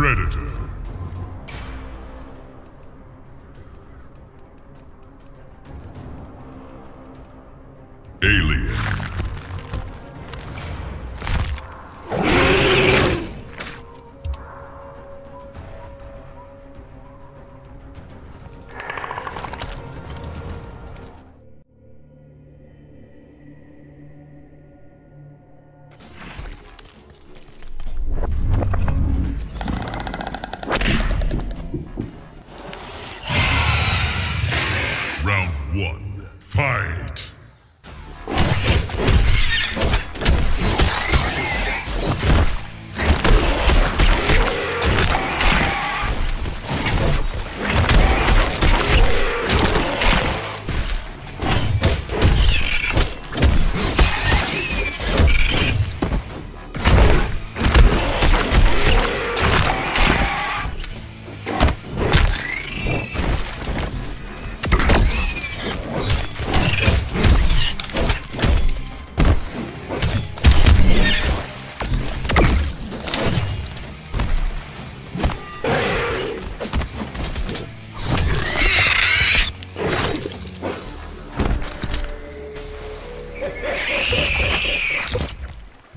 Predator. Alien. One. Fight.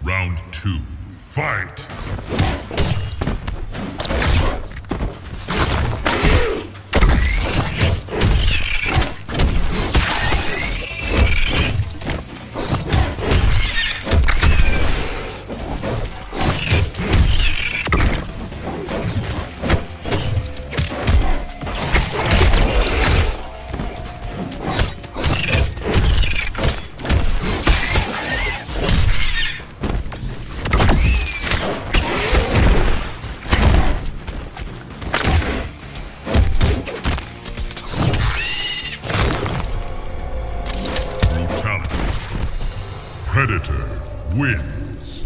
Round two. Fight. Predator wins.